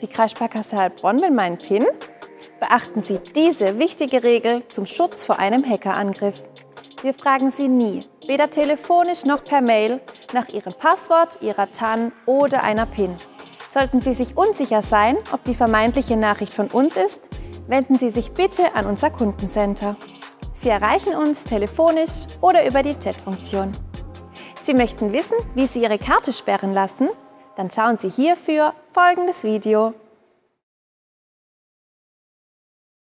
Die Kreissparkasse Heilbronn will meinen PIN? Beachten Sie diese wichtige Regel zum Schutz vor einem Hackerangriff. Wir fragen Sie nie, weder telefonisch noch per Mail, nach Ihrem Passwort, Ihrer TAN oder einer PIN. Sollten Sie sich unsicher sein, ob die vermeintliche Nachricht von uns ist, wenden Sie sich bitte an unser Kundencenter. Sie erreichen uns telefonisch oder über die Chatfunktion. Sie möchten wissen, wie Sie Ihre Karte sperren lassen? Dann schauen Sie hierfür folgendes Video.